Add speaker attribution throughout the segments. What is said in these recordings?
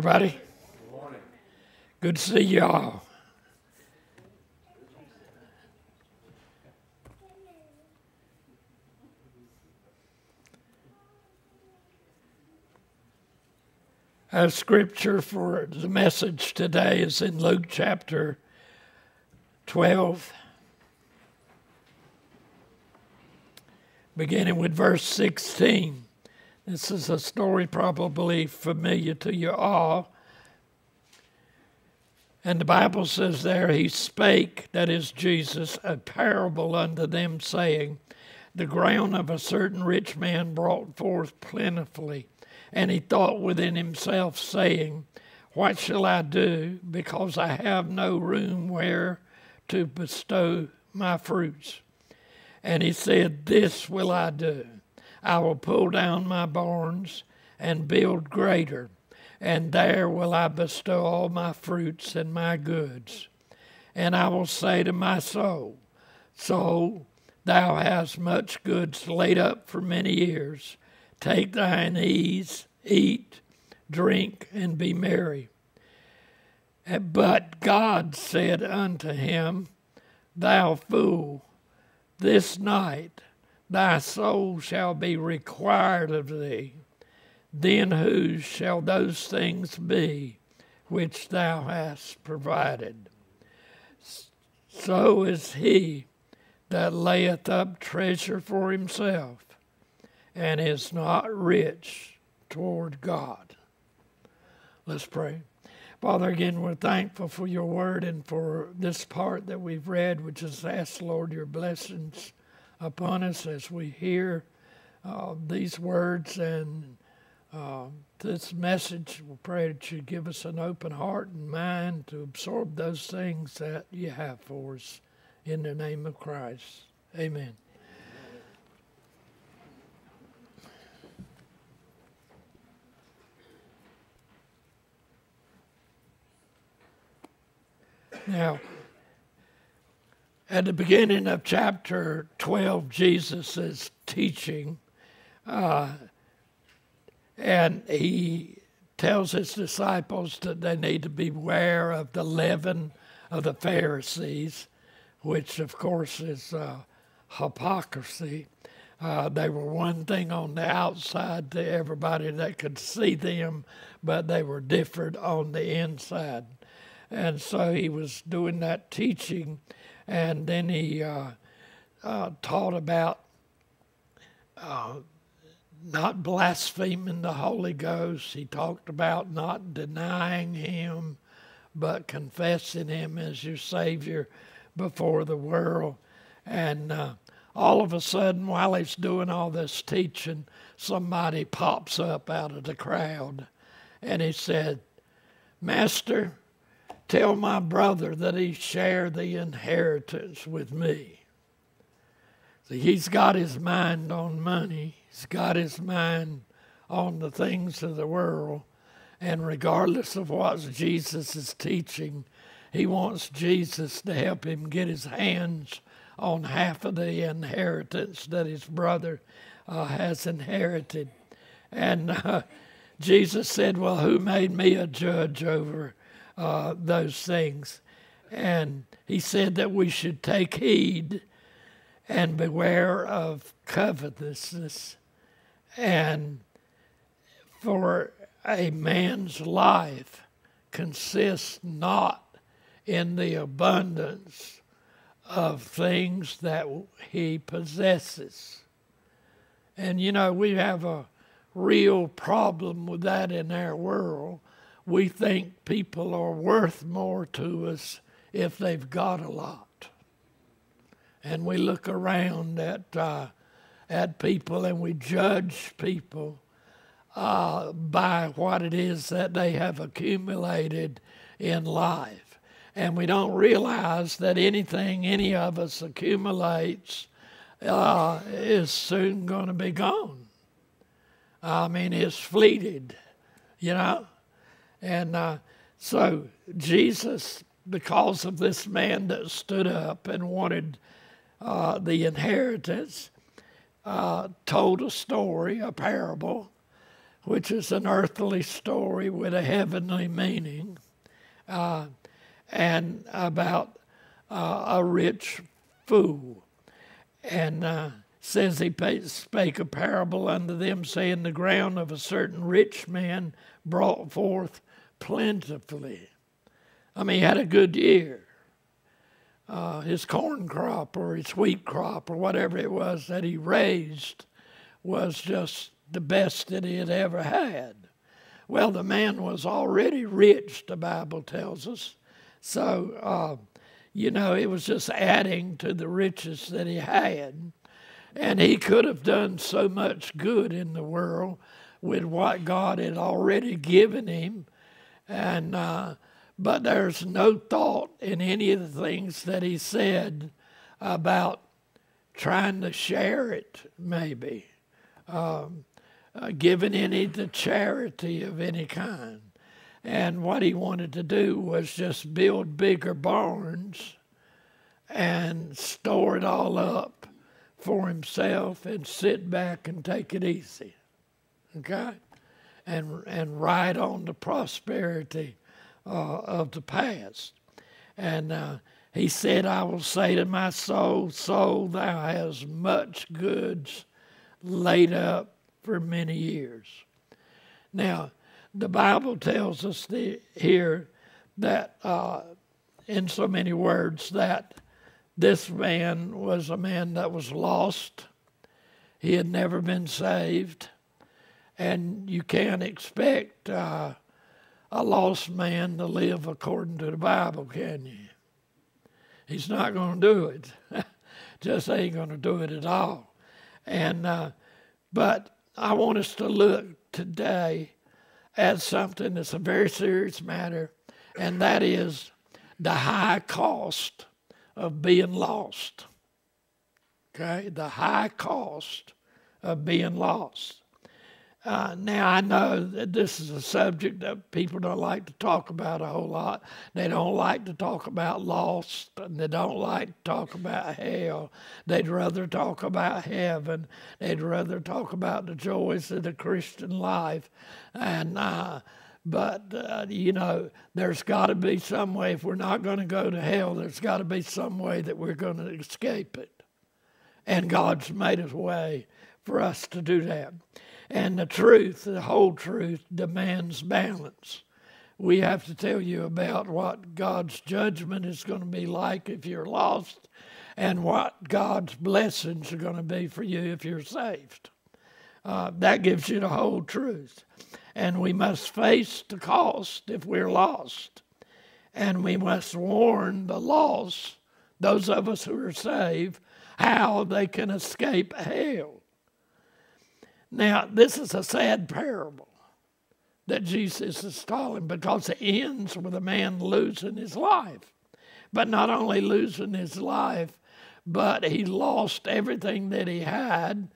Speaker 1: everybody. Good to see y'all. Our scripture for the message today is in Luke chapter 12, beginning with verse 16. This is a story probably familiar to you all. And the Bible says there, He spake, that is Jesus, a parable unto them, saying, The ground of a certain rich man brought forth plentifully. And he thought within himself, saying, What shall I do, because I have no room where to bestow my fruits? And he said, This will I do. I will pull down my barns and build greater, and there will I bestow all my fruits and my goods. And I will say to my soul, Soul, thou hast much goods laid up for many years. Take thine ease, eat, drink, and be merry. But God said unto him, Thou fool, this night thy soul shall be required of thee. Then whose shall those things be which thou hast provided? So is he that layeth up treasure for himself and is not rich toward God. Let's pray. Father, again, we're thankful for your word and for this part that we've read, which is ask, Lord, your blessings upon us as we hear uh, these words and uh, this message. We pray that you give us an open heart and mind to absorb those things that you have for us. In the name of Christ. Amen. Now, at the beginning of chapter 12, Jesus is teaching, uh, and he tells his disciples that they need to beware of the leaven of the Pharisees, which, of course, is uh, hypocrisy. Uh, they were one thing on the outside to everybody that could see them, but they were different on the inside. And so he was doing that teaching and then he uh, uh, taught about uh, not blaspheming the Holy Ghost. He talked about not denying Him, but confessing Him as your Savior before the world. And uh, all of a sudden, while he's doing all this teaching, somebody pops up out of the crowd and he said, Master, Tell my brother that he share the inheritance with me. See, he's got his mind on money. He's got his mind on the things of the world. And regardless of what Jesus is teaching, he wants Jesus to help him get his hands on half of the inheritance that his brother uh, has inherited. And uh, Jesus said, Well, who made me a judge over uh, those things. And he said that we should take heed and beware of covetousness. And for a man's life consists not in the abundance of things that he possesses. And you know, we have a real problem with that in our world we think people are worth more to us if they've got a lot. And we look around at, uh, at people and we judge people uh, by what it is that they have accumulated in life. And we don't realize that anything any of us accumulates uh, is soon going to be gone. I mean, it's fleeted, you know. And uh, so Jesus, because of this man that stood up and wanted uh, the inheritance, uh, told a story, a parable, which is an earthly story with a heavenly meaning, uh, and about uh, a rich fool. And uh, says he spake a parable unto them, saying, The ground of a certain rich man brought forth plentifully. I mean, he had a good year. Uh, his corn crop or his wheat crop or whatever it was that he raised was just the best that he had ever had. Well, the man was already rich, the Bible tells us. So, uh, you know, it was just adding to the riches that he had. And he could have done so much good in the world with what God had already given him. And, uh, but there's no thought in any of the things that he said about trying to share it, maybe, um, uh, giving any to charity of any kind. And what he wanted to do was just build bigger barns and store it all up for himself and sit back and take it easy. Okay? And, and ride on the prosperity uh, of the past. And uh, he said, I will say to my soul, Soul, thou hast much goods laid up for many years. Now, the Bible tells us the, here that, uh, in so many words, that this man was a man that was lost. He had never been saved. And you can't expect uh, a lost man to live according to the Bible, can you? He's not going to do it. Just ain't going to do it at all. And uh, but I want us to look today at something that's a very serious matter, and that is the high cost of being lost. Okay, the high cost of being lost. Uh, now, I know that this is a subject that people don't like to talk about a whole lot. They don't like to talk about lost, and they don't like to talk about hell. They'd rather talk about heaven. They'd rather talk about the joys of the Christian life. And, uh, but, uh, you know, there's got to be some way, if we're not going to go to hell, there's got to be some way that we're going to escape it. And God's made a way for us to do that. And the truth, the whole truth, demands balance. We have to tell you about what God's judgment is going to be like if you're lost and what God's blessings are going to be for you if you're saved. Uh, that gives you the whole truth. And we must face the cost if we're lost. And we must warn the lost, those of us who are saved, how they can escape hell. Now, this is a sad parable that Jesus is telling because it ends with a man losing his life. But not only losing his life, but he lost everything that he had,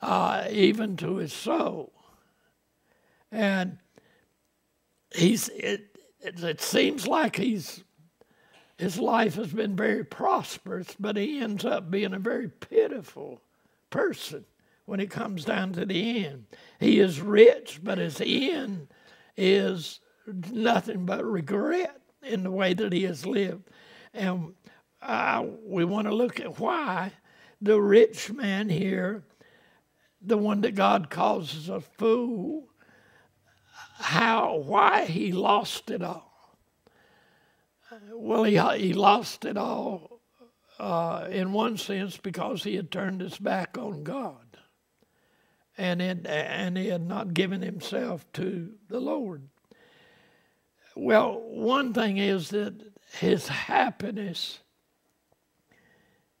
Speaker 1: uh, even to his soul. And he's it, it, it seems like he's his life has been very prosperous, but he ends up being a very pitiful person when it comes down to the end. He is rich, but his end is nothing but regret in the way that he has lived. And uh, we want to look at why the rich man here, the one that God calls a fool, how, why he lost it all. Well, he, he lost it all uh, in one sense because he had turned his back on God and, it, and he had not given himself to the Lord. Well, one thing is that his happiness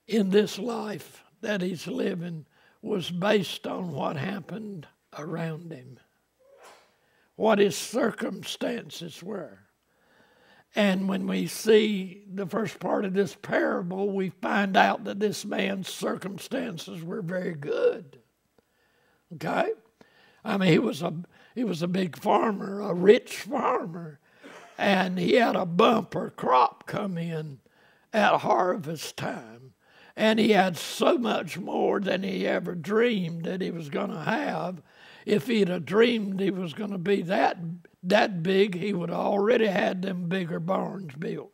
Speaker 1: in this life that he's living was based on what happened around him, what his circumstances were. And when we see the first part of this parable, we find out that this man's circumstances were very good. Okay? I mean, he was a he was a big farmer, a rich farmer, and he had a bumper crop come in at harvest time. And he had so much more than he ever dreamed that he was going to have. If he'd have dreamed he was going to be that that big, he would have already had them bigger barns built.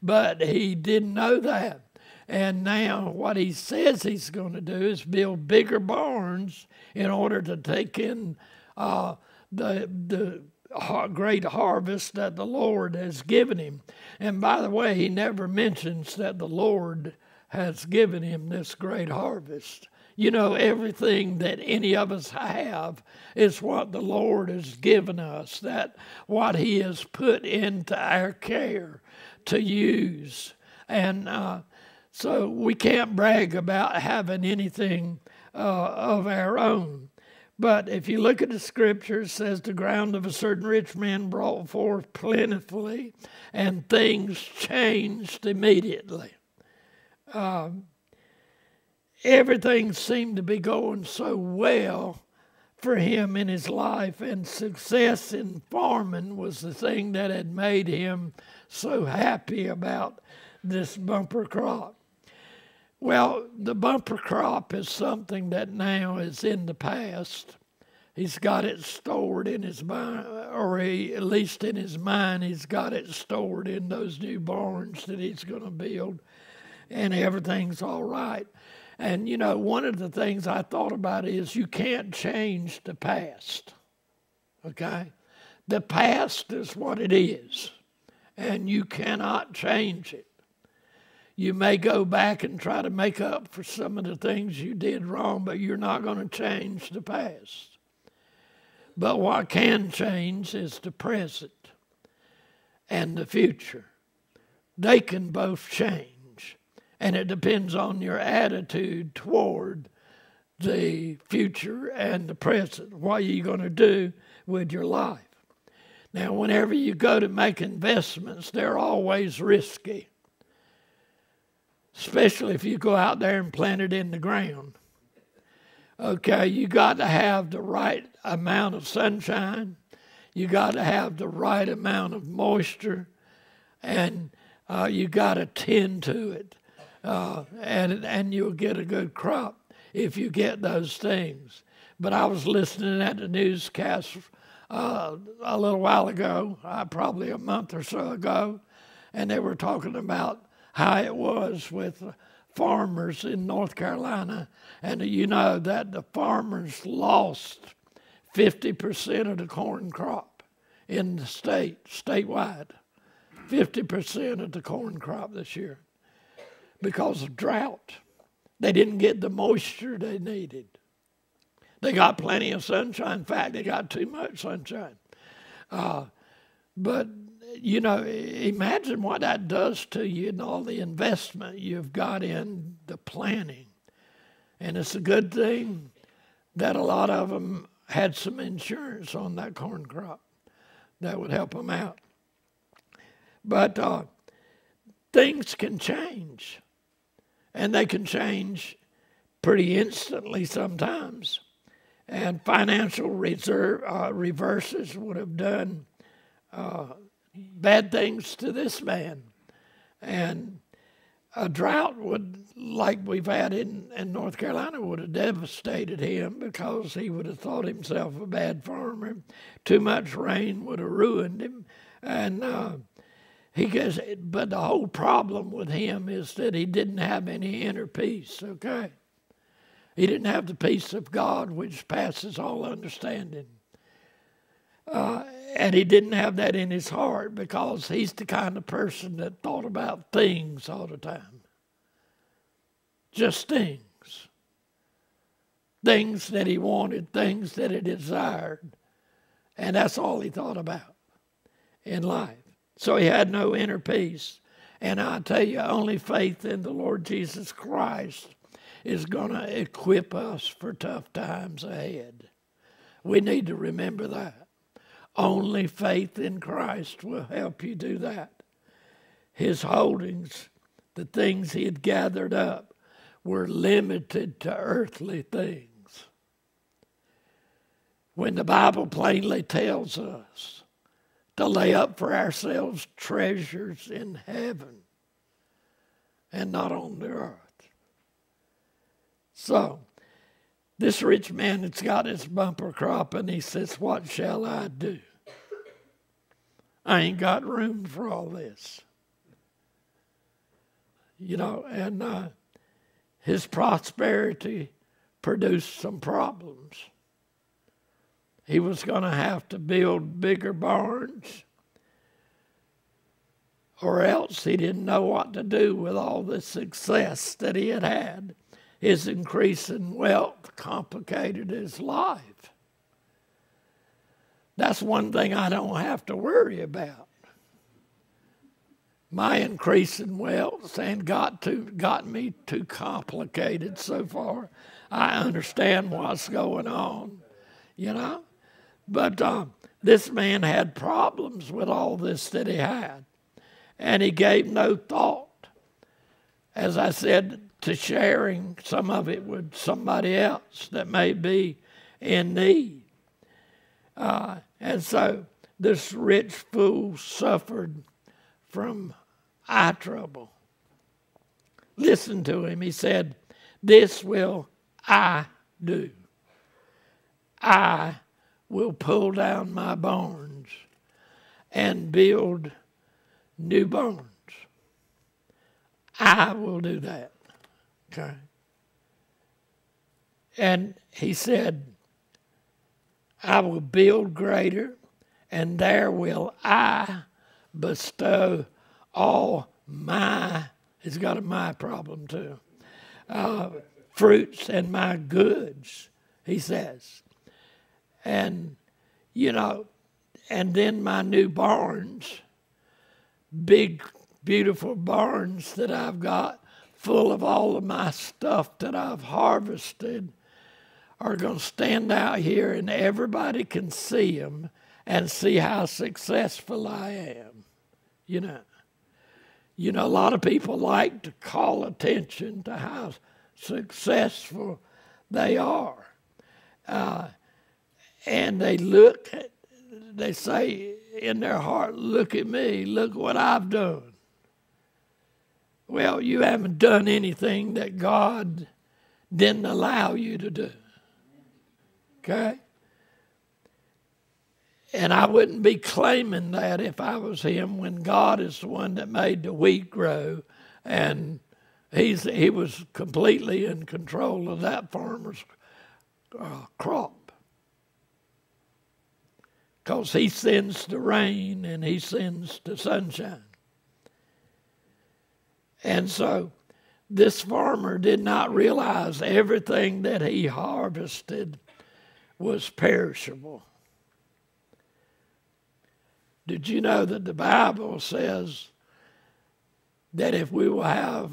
Speaker 1: But he didn't know that. And now what he says he's going to do is build bigger barns in order to take in uh, the the great harvest that the Lord has given him. And by the way, he never mentions that the Lord has given him this great harvest. You know, everything that any of us have is what the Lord has given us, that what He has put into our care to use. And uh, so we can't brag about having anything uh, of our own. But if you look at the scripture, it says the ground of a certain rich man brought forth plentifully, and things changed immediately. Um, everything seemed to be going so well for him in his life, and success in farming was the thing that had made him so happy about this bumper crop. Well, the bumper crop is something that now is in the past. He's got it stored in his mind, or he, at least in his mind, he's got it stored in those new barns that he's going to build, and everything's all right. And you know, one of the things I thought about is you can't change the past. Okay? The past is what it is, and you cannot change it. You may go back and try to make up for some of the things you did wrong, but you're not going to change the past. But what can change is the present and the future. They can both change, and it depends on your attitude toward the future and the present. What are you going to do with your life? Now, whenever you go to make investments, they're always risky especially if you go out there and plant it in the ground. Okay, you got to have the right amount of sunshine, you got to have the right amount of moisture, and uh, you got to tend to it, uh, and and you'll get a good crop if you get those things. But I was listening at the newscast uh, a little while ago, uh, probably a month or so ago, and they were talking about how it was with farmers in North Carolina. And you know that the farmers lost 50% of the corn crop in the state, statewide. 50% of the corn crop this year because of drought. They didn't get the moisture they needed. They got plenty of sunshine. In fact, they got too much sunshine. Uh, but you know, imagine what that does to you and all the investment you've got in the planning. And it's a good thing that a lot of them had some insurance on that corn crop that would help them out. But uh, things can change, and they can change pretty instantly sometimes. And financial reserve, uh, reverses would have done uh, bad things to this man. And a drought would, like we've had in, in North Carolina, would have devastated him because he would have thought himself a bad farmer. Too much rain would have ruined him. And uh, he but the whole problem with him is that he didn't have any inner peace, okay? He didn't have the peace of God which passes all understanding. Uh, and he didn't have that in his heart because he's the kind of person that thought about things all the time. Just things. Things that he wanted, things that he desired. And that's all he thought about in life. So he had no inner peace. And I tell you, only faith in the Lord Jesus Christ is going to equip us for tough times ahead. We need to remember that. Only faith in Christ will help you do that. His holdings, the things he had gathered up, were limited to earthly things. When the Bible plainly tells us to lay up for ourselves treasures in heaven and not on the earth. So, This rich man has got his bumper crop and he says, What shall I do? I ain't got room for all this. You know, and uh, his prosperity produced some problems. He was going to have to build bigger barns, or else he didn't know what to do with all the success that he had had. His increasing wealth complicated his life. That's one thing I don't have to worry about. My increasing wealth and got to got me too complicated so far. I understand what's going on, you know. But uh, this man had problems with all this that he had, and he gave no thought, as I said, to sharing some of it with somebody else that may be in need. Uh, and so this rich fool suffered from eye trouble. Listen to him. He said, This will I do. I will pull down my barns and build new barns. I will do that. Okay. And he said, I will build greater, and there will I bestow all my, it's got a my problem too, uh, fruits and my goods, he says. And, you know, and then my new barns, big, beautiful barns that I've got full of all of my stuff that I've harvested are going to stand out here and everybody can see them and see how successful I am. You know, you know, a lot of people like to call attention to how successful they are. Uh, and they look, they say in their heart, Look at me, look what I've done. Well, you haven't done anything that God didn't allow you to do. Okay? And I wouldn't be claiming that if I was him when God is the one that made the wheat grow and he's, he was completely in control of that farmer's uh, crop. Because he sends the rain and he sends the sunshine. And so this farmer did not realize everything that he harvested was perishable. Did you know that the Bible says that if we will have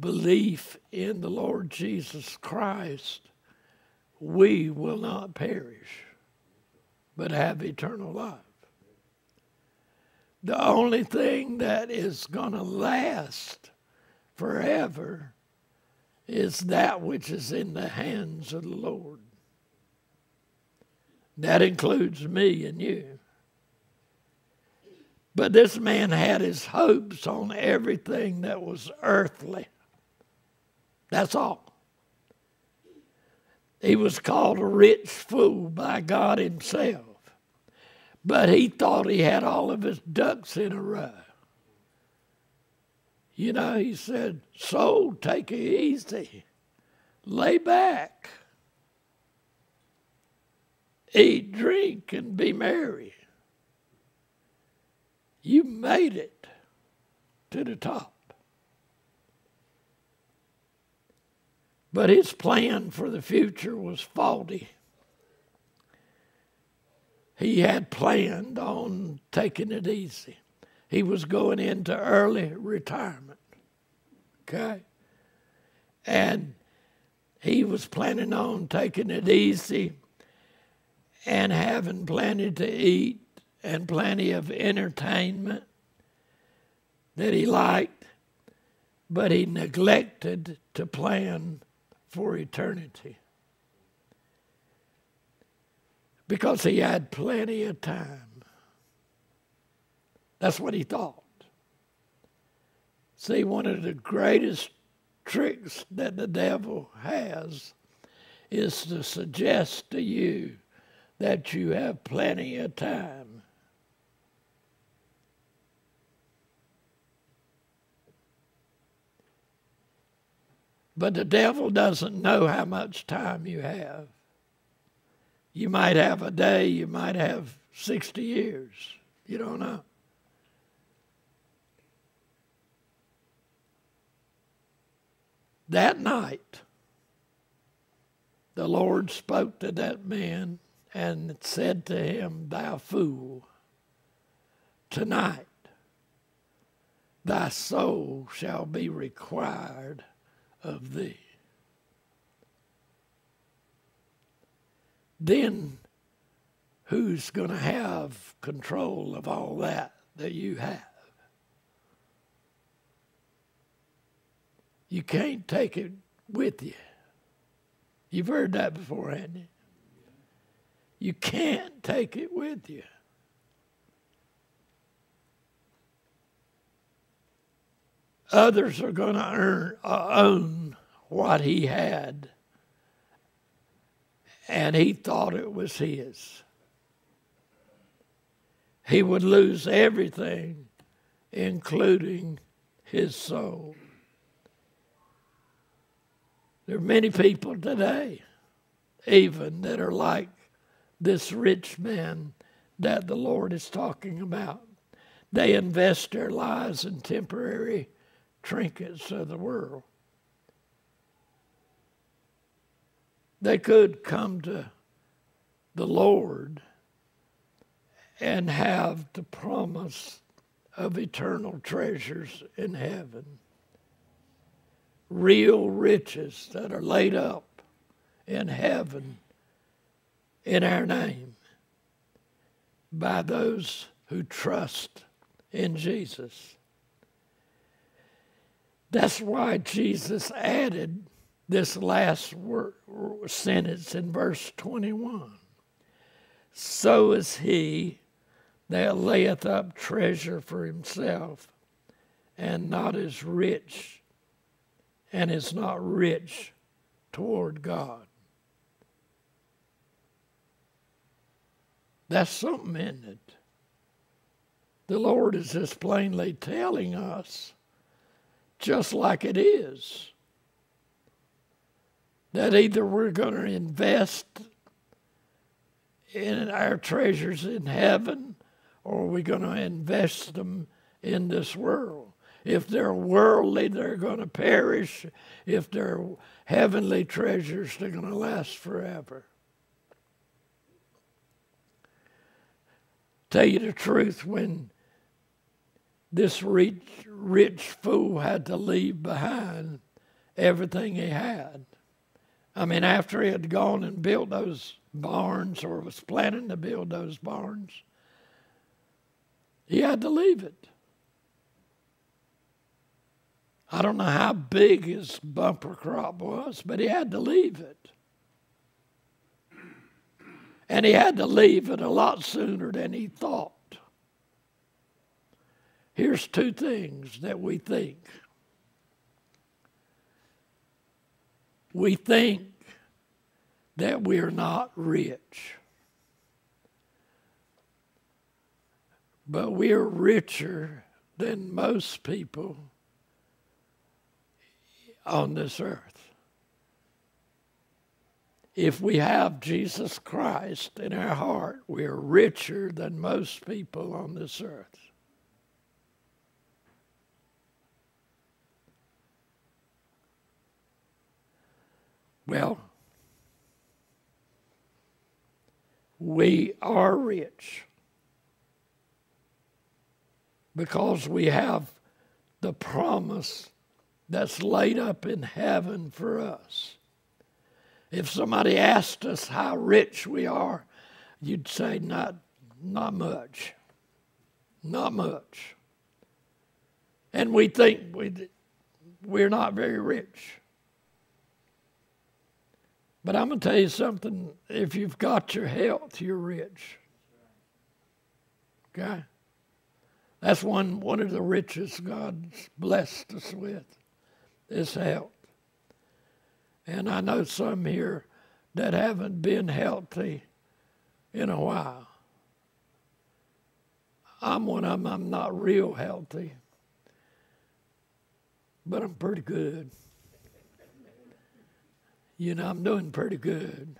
Speaker 1: belief in the Lord Jesus Christ, we will not perish, but have eternal life? The only thing that is going to last forever is that which is in the hands of the Lord. That includes me and you. But this man had his hopes on everything that was earthly. That's all. He was called a rich fool by God Himself. But he thought he had all of his ducks in a row. You know, he said, Soul, take it easy. Lay back. Eat, drink, and be merry. You made it to the top. But his plan for the future was faulty he had planned on taking it easy. He was going into early retirement. Okay? And he was planning on taking it easy and having plenty to eat and plenty of entertainment that he liked, but he neglected to plan for eternity because he had plenty of time. That's what he thought. See, one of the greatest tricks that the devil has is to suggest to you that you have plenty of time. But the devil doesn't know how much time you have. You might have a day, you might have 60 years. You don't know. That night, the Lord spoke to that man and said to him, Thou fool, tonight thy soul shall be required of thee. Then who's going to have control of all that that you have? You can't take it with you. You've heard that before, haven't you? You can't take it with you. Others are going to earn, uh, own what he had, and he thought it was his. He would lose everything, including his soul. There are many people today, even, that are like this rich man that the Lord is talking about. They invest their lives in temporary trinkets of the world. They could come to the Lord and have the promise of eternal treasures in heaven real riches that are laid up in heaven in our name by those who trust in Jesus. That's why Jesus added this last word, sentence in verse 21. So is he that layeth up treasure for himself and not as rich and is not rich toward God. That's something, isn't it? The Lord is just plainly telling us, just like it is, that either we're going to invest in our treasures in heaven or we're going to invest them in this world. If they're worldly, they're going to perish. If they're heavenly treasures, they're going to last forever. Tell you the truth, when this rich, rich fool had to leave behind everything he had. I mean, after he had gone and built those barns or was planning to build those barns, he had to leave it. I don't know how big his bumper crop was, but he had to leave it. And he had to leave it a lot sooner than he thought. Here's two things that we think. We think that we're not rich, but we're richer than most people on this earth if we have Jesus Christ in our heart, we're richer than most people on this earth. Well, we are rich because we have the promise that's laid up in heaven for us. If somebody asked us how rich we are, you'd say, not, not much. Not much. And we think we, we're not very rich. But I'm going to tell you something if you've got your health, you're rich. Okay? That's one, one of the riches God's blessed us with is health. And I know some here that haven't been healthy in a while. I'm one of them, I'm not real healthy, but I'm pretty good. You know, I'm doing pretty good.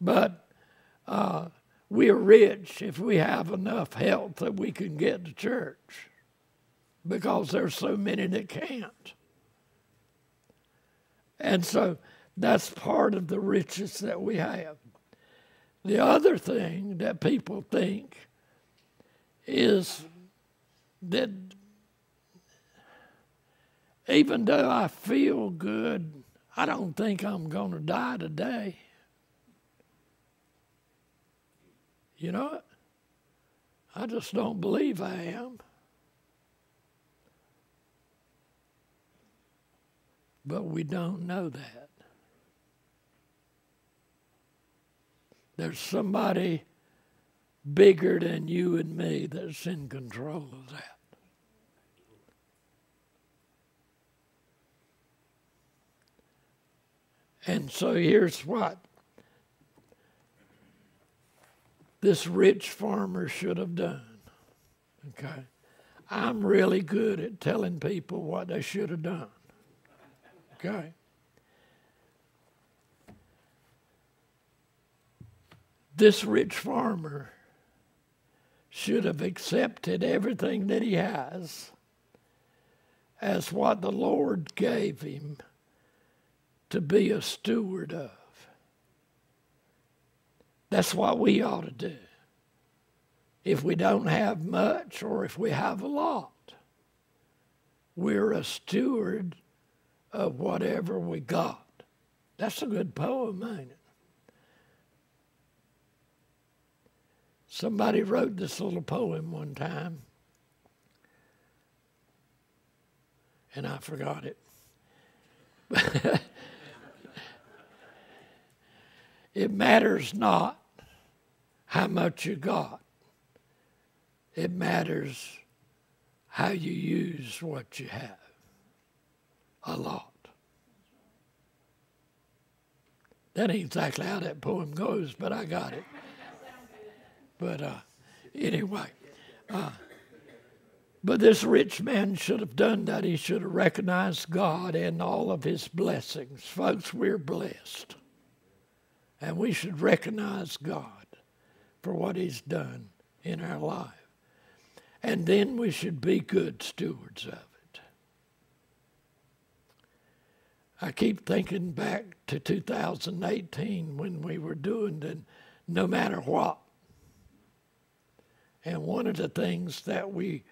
Speaker 1: But uh, we're rich if we have enough health that we can get to church because there's so many that can't. And so that's part of the riches that we have. The other thing that people think is that even though I feel good, I don't think I'm going to die today. You know? I just don't believe I am. But we don't know that. There's somebody bigger than you and me that's in control of that. And so here's what this rich farmer should have done. Okay? I'm really good at telling people what they should have done. Okay? This rich farmer should have accepted everything that he has as what the Lord gave him to be a steward of. That's what we ought to do. If we don't have much or if we have a lot, we're a steward of whatever we got. That's a good poem, ain't it? Somebody wrote this little poem one time, and I forgot it. it matters not how much you got, it matters how you use what you have. A lot. That ain't exactly how that poem goes, but I got it. But uh, anyway, uh, but this rich man should have done that. He should have recognized God and all of his blessings. Folks, we're blessed. And we should recognize God for what he's done in our life. And then we should be good stewards of it. I keep thinking back to 2018 when we were doing the no matter what. And one of the things that we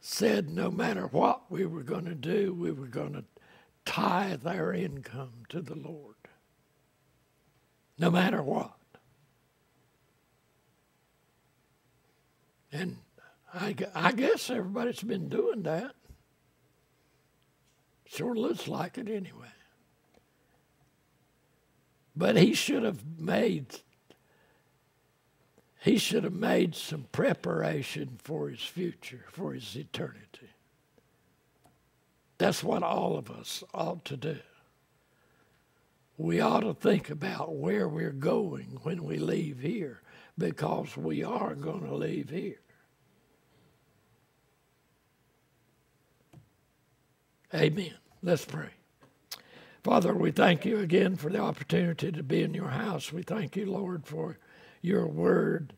Speaker 1: said, no matter what we were going to do, we were going to tithe our income to the Lord. No matter what. And I, I guess everybody's been doing that. Sure looks like it anyway. But he should have made he should have made some preparation for his future, for his eternity. That's what all of us ought to do. We ought to think about where we're going when we leave here because we are going to leave here. Amen. Let's pray. Father, we thank you again for the opportunity to be in your house. We thank you, Lord, for your word.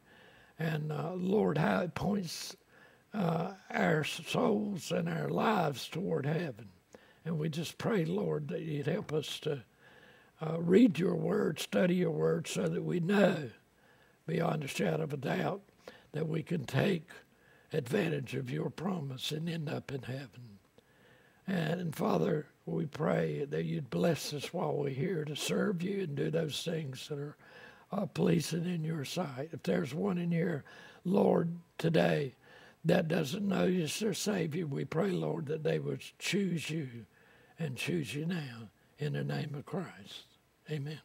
Speaker 1: And uh, Lord, how it points uh, our souls and our lives toward heaven. And we just pray, Lord, that you'd help us to uh, read your word, study your word, so that we know beyond a shadow of a doubt that we can take advantage of your promise and end up in heaven. And, Father, we pray that you'd bless us while we're here to serve you and do those things that are uh, pleasing in your sight. If there's one in here, Lord, today that doesn't know you as their Savior, we pray, Lord, that they would choose you and choose you now in the name of Christ. Amen.